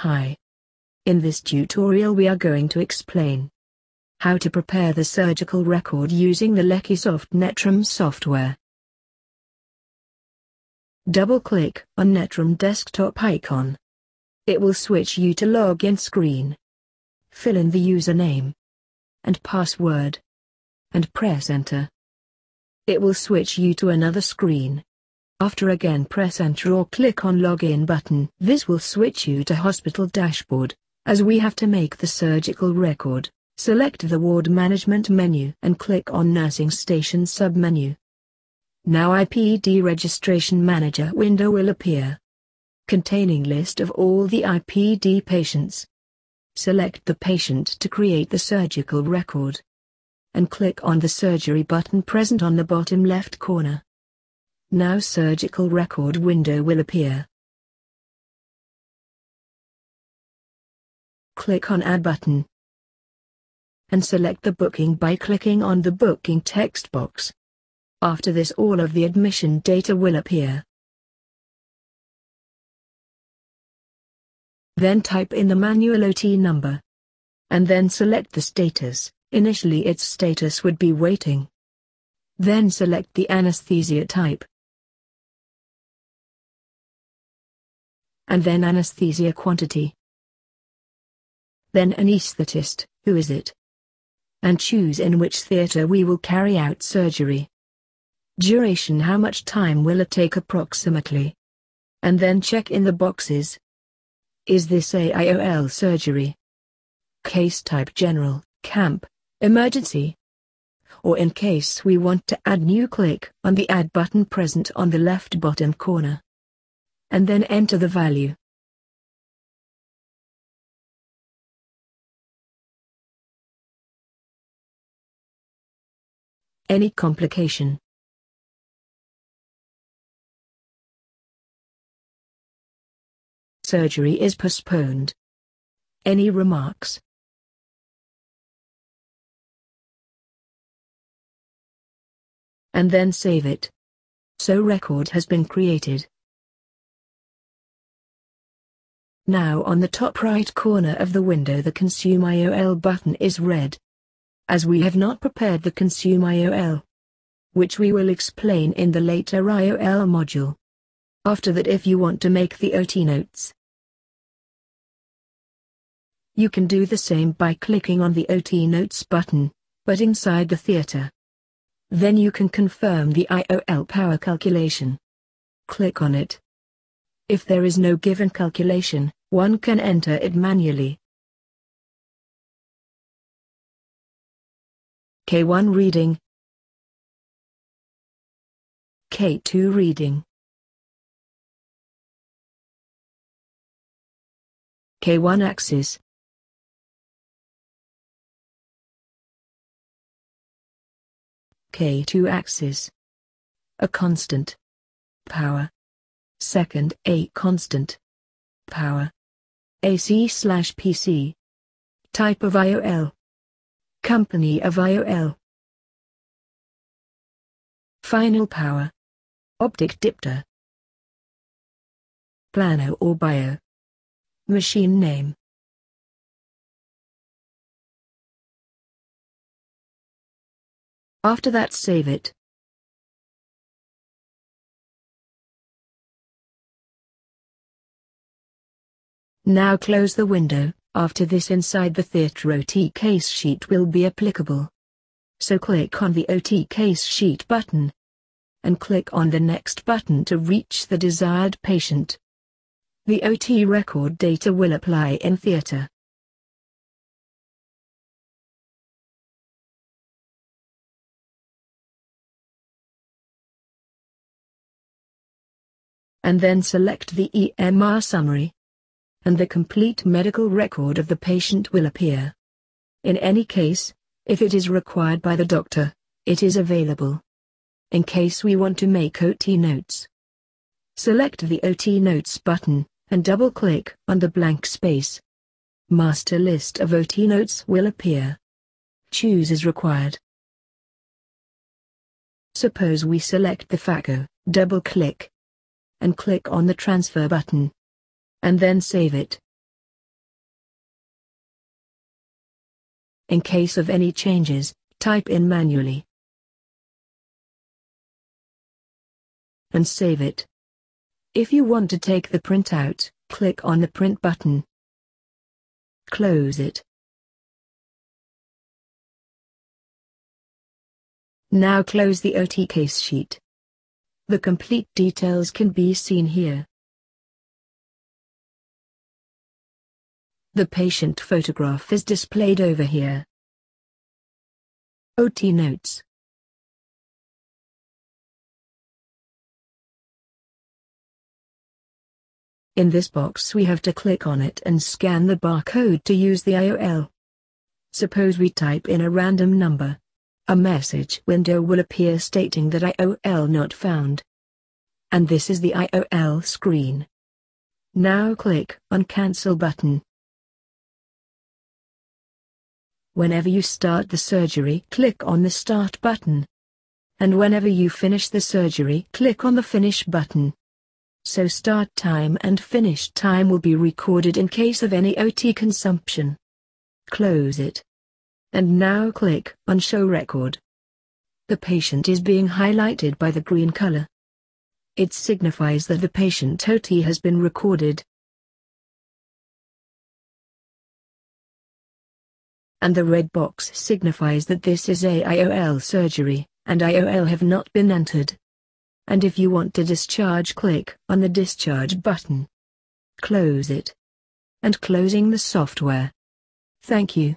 Hi. In this tutorial we are going to explain how to prepare the surgical record using the Lekhisoft Netram software. Double-click on Netram desktop icon. It will switch you to login screen. Fill in the username and password and press enter. It will switch you to another screen. After again press enter or click on login button. This will switch you to hospital dashboard, as we have to make the surgical record. Select the ward management menu and click on nursing station submenu. Now IPD registration manager window will appear. Containing list of all the IPD patients. Select the patient to create the surgical record. And click on the surgery button present on the bottom left corner. Now surgical record window will appear. Click on Add button. And select the booking by clicking on the booking text box. After this all of the admission data will appear. Then type in the manual OT number. And then select the status, initially its status would be waiting. Then select the anesthesia type. And then anesthesia quantity. Then anesthetist, who is it? And choose in which theater we will carry out surgery. Duration how much time will it take approximately? And then check in the boxes. Is this AIOL surgery? Case type general, camp, emergency? Or in case we want to add new click on the add button present on the left bottom corner and then enter the value. Any complication. Surgery is postponed. Any remarks? And then save it. So record has been created. Now on the top right corner of the window the Consume IOL button is red. As we have not prepared the Consume IOL, which we will explain in the later IOL module. After that if you want to make the OT notes, you can do the same by clicking on the OT notes button, but inside the theater. Then you can confirm the IOL power calculation. Click on it. If there is no given calculation, one can enter it manually. K1 reading. K2 reading. K1 axis. K2 axis. A constant. Power. Second a constant. Power AC slash PC. Type of IOL. Company of IOL. Final power. Optic diopter. Plano or bio. Machine name. After that save it. Now close the window, after this inside the theatre OT case sheet will be applicable. So click on the OT case sheet button. And click on the next button to reach the desired patient. The OT record data will apply in theatre. And then select the EMR summary and the complete medical record of the patient will appear. In any case, if it is required by the doctor, it is available. In case we want to make OT notes, select the OT Notes button, and double-click on the blank space. Master list of OT notes will appear. Choose as required. Suppose we select the PHACO, double-click, and click on the transfer button and then save it. In case of any changes, type in manually and save it. If you want to take the printout, click on the print button. Close it. Now close the OT case sheet. The complete details can be seen here. The patient photograph is displayed over here. OT notes. In this box we have to click on it and scan the barcode to use the IOL. Suppose we type in a random number. A message window will appear stating that IOL not found. And this is the IOL screen. Now click on Cancel button. Whenever you start the surgery, click on the Start button. And whenever you finish the surgery, click on the Finish button. So start time and finish time will be recorded in case of any OT consumption. Close it. And now click on Show Record. The patient is being highlighted by the green color. It signifies that the patient OT has been recorded. And the red box signifies that this is a IOL surgery, and IOL have not been entered. And if you want to discharge click on the discharge button. Close it. And closing the software. Thank you.